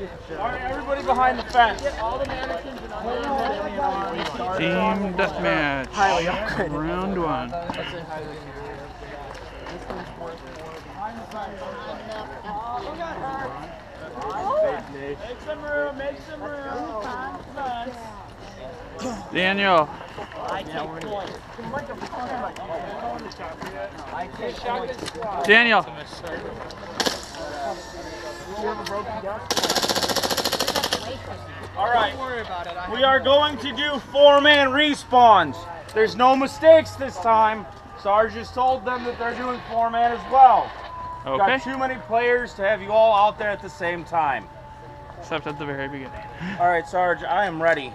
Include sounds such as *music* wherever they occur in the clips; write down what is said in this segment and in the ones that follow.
Alright, everybody behind the fence. Team deathmatch. Highly upgraded. Round one. Make some room, make some room. Daniel. Daniel. Alright, we are going to do four-man respawns. There's no mistakes this time. Sarge just told them that they're doing four-man as well. Okay. Got too many players to have you all out there at the same time. Except at the very beginning. Alright, Sarge, I am ready.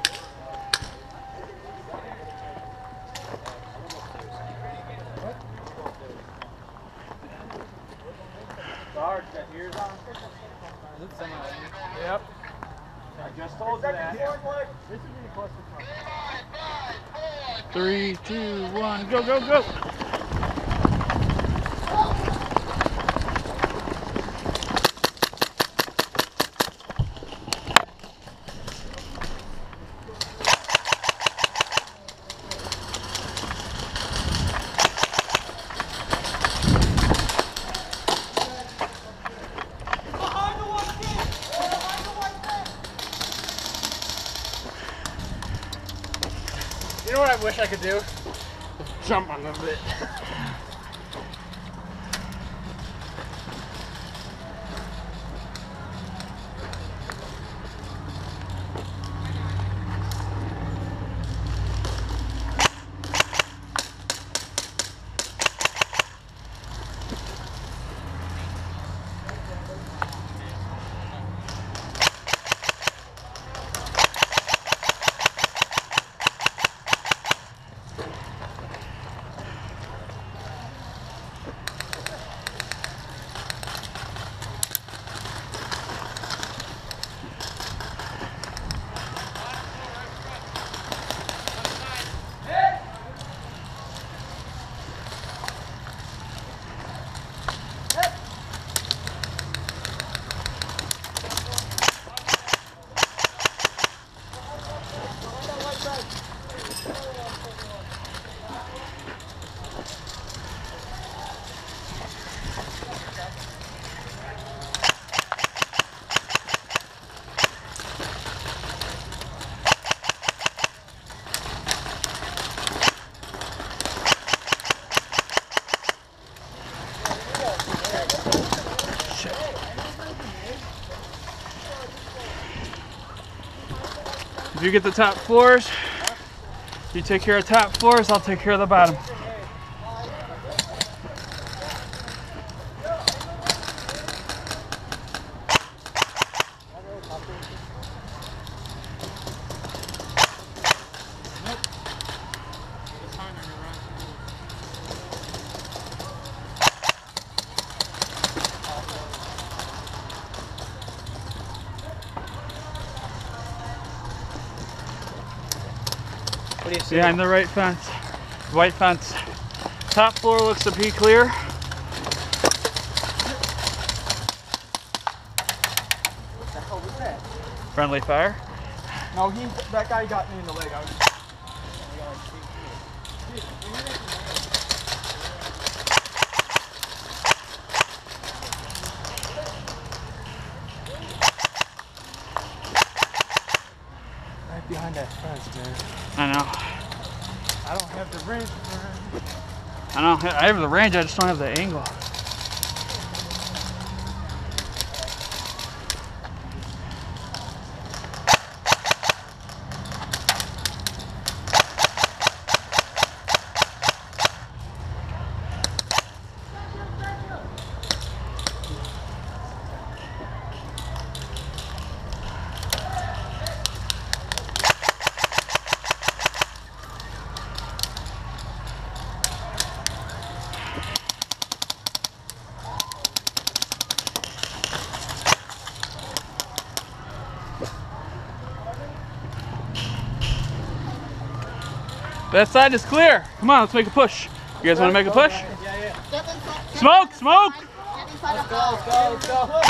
Sarge, that ears on? Yep. I just told you that. Three, two, one, go, go, go. You know what I wish I could do? Jump on the bit. *laughs* you get the top floors, you take care of top floors, I'll take care of the bottom. What do you see? Behind the right fence, white fence. Top floor looks to be clear. What the hell was that? Friendly fire. No, he. That guy got me in the leg. I was. Right behind that fence, man. I know. I don't have the. I. I have the range, I just don't have the angle. That side is clear. Come on, let's make a push. You guys want to make a push? Yeah, yeah. Smoke, smoke! Let's go, let's go, let's go.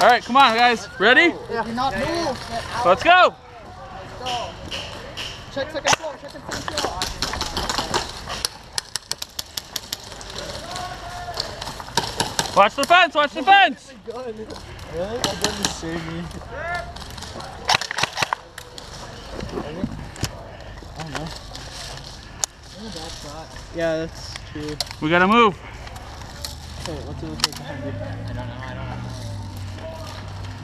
All right, come on, guys. Ready? Yeah. Let's go. Let's go. Watch the fence. Watch the fence. Really? I didn't see me. I don't know. Yeah, that's true. We gotta move. Wait, what's it look like behind you? I don't know, I don't know.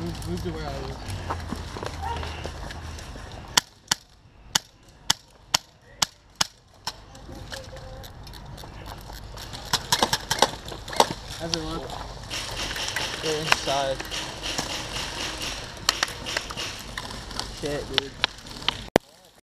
Move, move to where I was. Look? They're inside. Shit, dude.